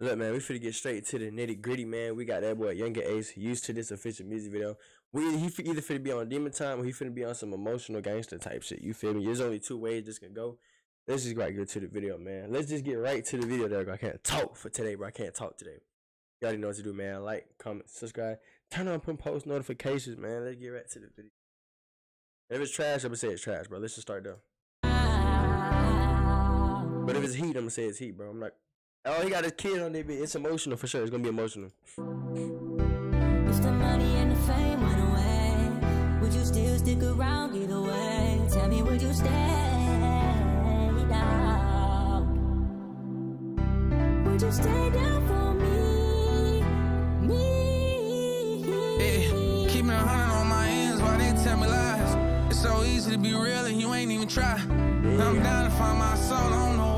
Look, man, we finna get straight to the nitty gritty, man. We got that boy Yungeen Ace used to this official music video. We he either finna be on Demon Time or he finna be on some emotional gangster type shit. You feel me? There's only two ways this can go. Let's just right get to the video, man. Let's just get right to the video, there. I can't talk for today, bro. I can't talk today. You already know what to do, man. Like, comment, subscribe, turn on post notifications, man. Let's get right to the video. If it's trash, I'm gonna say it's trash, bro. Let's just start there. But if it's heat, I'm gonna say it's heat, bro. I'm like, oh, he got his kid on there. It's emotional for sure. It's gonna be emotional. If the money and the fame went away, would you still stick around either way? Tell me, would you stay down? Would you stay down for me? Me? Yeah, keep me a hundred on my ends while they tell me lies. It's so easy to be real and you ain't even try. Now I'm down to find my soul, I don't know why.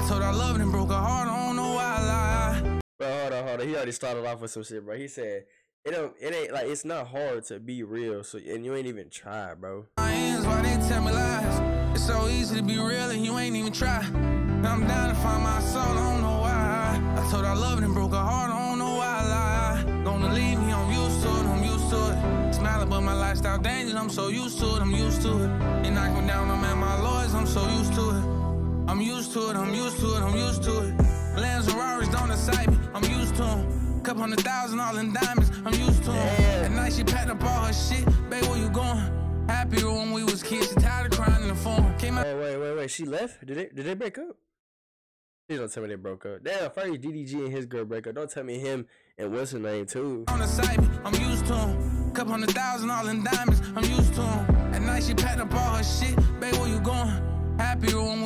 I told her I loved and broke her heart, I don't know why I lie. Bro, hold on, hold on. He already started off with some shit, bro. He said it don't, it ain't like it's not hard to be real. So and you ain't even try, bro. While they tell me lies. It's so easy to be real and you ain't even try. Now I'm down to find my soul, I don't know why. I told her I loved and broke her heart, I don't know why I lie. Gonna leave me, I'm used to it, I'm used to it. Smiling, but my lifestyle dangerous, I'm so used to it, I'm used to it. They knock me down, I'm at my lawyers, I'm so used to it. I'm used to it, I'm used to it, I'm used to it. Lands and Rarers don't excite me, I'm used to them. Couple hundred thousand all in diamonds, I'm used to them. Yeah. At night she packed up all her shit, babe, where you going? Happier when we was kids, she tired of crying in the phone. Came out Wait, wait, wait, wait. She left? Did they did they break up? Please don't tell me they broke up. Damn, first DDG and his girl break up. Don't tell me him and what's her name too. on the side, I'm used to them. Couple hundred thousand all in diamonds, I'm used to them. At night she packed up all her shit, babe, where you going? Happier when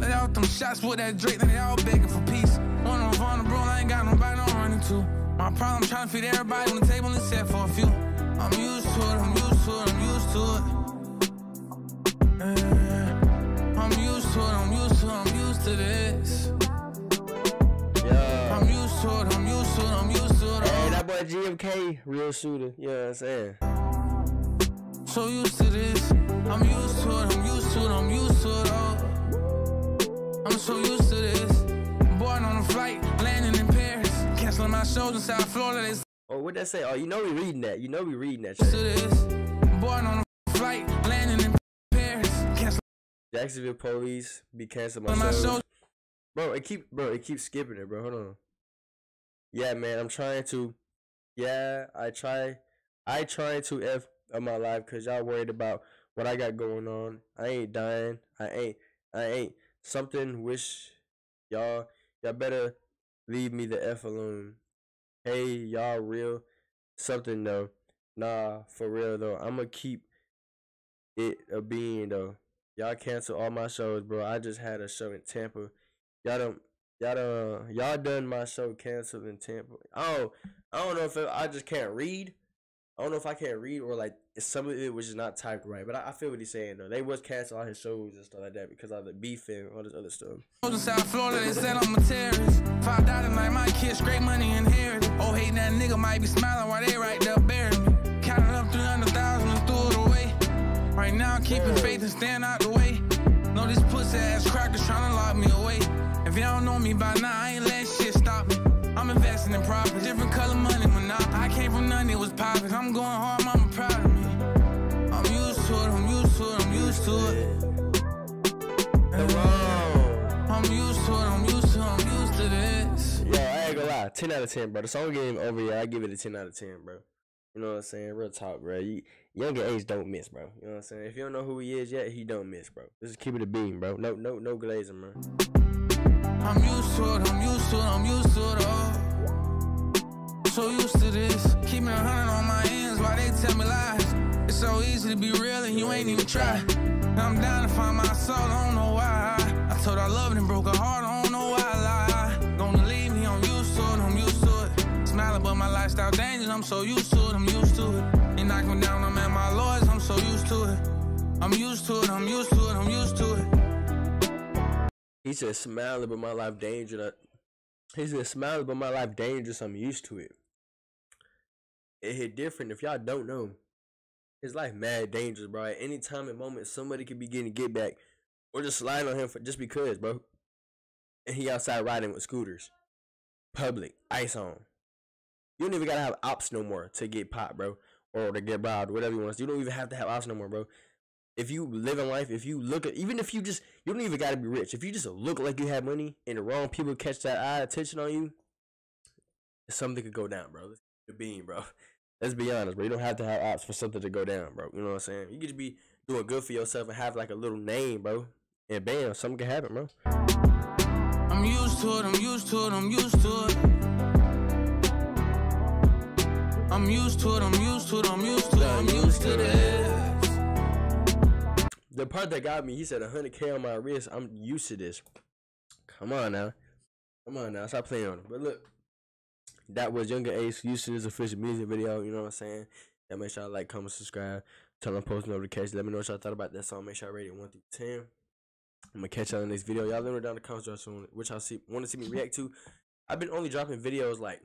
Let out them shots with that Drake, then they all begging for peace. When I'm vulnerable, I ain't got nobody I'm running to. My problem, trying to feed everybody on the table except for a few. I'm used to it, I'm used to it, I'm used to it. Yeah. I'm used to it, I'm used to it, I'm used to this. Yeah. I'm used to it, I'm used to it, I'm used to it. Hey, that boy GMK, real shooter. You know what I'm saying? So used to this. I'm used to it, I'm used to it, I'm used to it all. Shows in South Florida, they Oh, what that say? Oh, you know we reading that. You know we reading that shit. this. Born on a flight, landing in Paris. Canceling Jacksonville police be canceling my my shows. Bro, it keep bro, it keeps skipping it, bro. Hold on. Yeah, man, I'm trying to. Yeah, I try. I trying to f of my life because y'all worried about what I got going on. I ain't dying. I ain't. I ain't something. Wish y'all y'all better leave me the f alone. Hey, y'all real something though. Nah, for real though. I'ma keep it a being though. Y'all cancel all my shows, bro. I just had a show in Tampa. Y'all don't, y'all done, y'all done my show canceled in Tampa. Oh, I don't know if it, I just can't read. I don't know if I can't read or like some of it was just not typed right. But I, I feel what he's saying though. They was cancel all his shows and stuff like that because of the beef and all this other stuff. I'm a terrorist. My kids, great money inherited. Nigga might be smiling while they right there burying me. Counting up 300,000 and threw it away. Right now, I'm keeping faith and staying out the way. Know these pussy ass crackers trying to lock me away. If y'all don't know me by now, I ain't letting shit stop me. I'm investing in profit, different color money, monopoly. I came from nothing, it was poppin'. I'm going hard, mama proud of me. I'm used to it, I'm used to it, I'm used to it. 10 out of 10, bro. The song game over here, I give it a 10 out of 10, bro. You know what I'm saying? Real talk, bro. You, Yungeen Ace don't miss, bro. You know what I'm saying? If you don't know who he is yet, he don't miss, bro. Just keep it a beam, bro. No, no, no glazing, bro. I'm used to it, I'm used to it, I'm used to it all. So used to this. Keeping a hundred on my ends while they tell me lies. It's so easy to be real and you ain't even try. I'm down to find my soul, I don't know why. I told I loved and broke her heart, Smiling, but my lifestyle dangerous, I'm so used to it, I'm used to it. They knock me down, I'm at my lawyers, I'm so used to it. I'm used to it, I'm used to it, I'm used to it. He said, smiling, but my life dangerous. He said, smiling, but my life dangerous. I'm used to it. It hit different. If y'all don't know, his life mad dangerous, bro. At any time and moment, somebody could be getting get back or just sliding on him for just because, bro. And he outside riding with scooters, public, ice on. You don't even gotta have ops no more to get popped, bro, or to get robbed, whatever you want. You don't even have to have ops no more, bro. If you live in life, if you look at, even if you just, you don't even gotta be rich. If you just look like you have money and the wrong people catch that eye attention on you, something could go down, bro. The beam, bro. Let's be honest, bro. You don't have to have ops for something to go down, bro. You know what I'm saying? You could just be doing good for yourself and have like a little name, bro. And bam, something can happen, bro. I'm used to it, I'm used to it, I'm used to it. I'm used to it, I'm used to it, I'm used to it, I'm used to this. The part that got me, he said 100k on my wrist. I'm used to this. Come on now, come on now, stop playing on it. But look, that was Yungeen Ace used to this official music video. You know what I'm saying? Yeah, make sure I like, comment, subscribe, turn on post notifications. Let me know what y'all thought about that song. Make sure I rate it one through ten. I'm gonna catch y'all in the next video. Y'all let me know down in the comments which y'all see want to see me react to. I've been only dropping videos like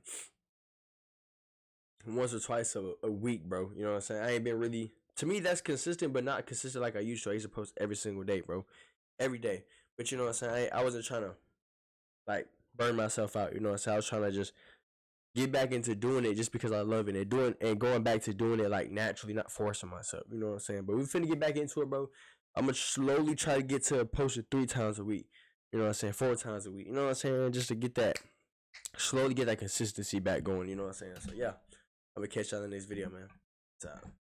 once or twice a, a week, bro. You know what I'm saying? I ain't been really to me that's consistent, but not consistent like I used to. I used to post every single day, bro, every day. But you know what I'm saying? I, I wasn't trying to like burn myself out. You know what I'm saying? I was trying to just get back into doing it just because I love it and doing and going back to doing it like naturally, not forcing myself. You know what I'm saying? But we finna get back into it, bro. I'm gonna slowly try to get to post posting three times a week. You know what I'm saying? Four times a week. You know what I'm saying? Just to get that slowly get that consistency back going. You know what I'm saying? So yeah, I'm gonna catch y'all in the next video, mm-hmm. man. Time.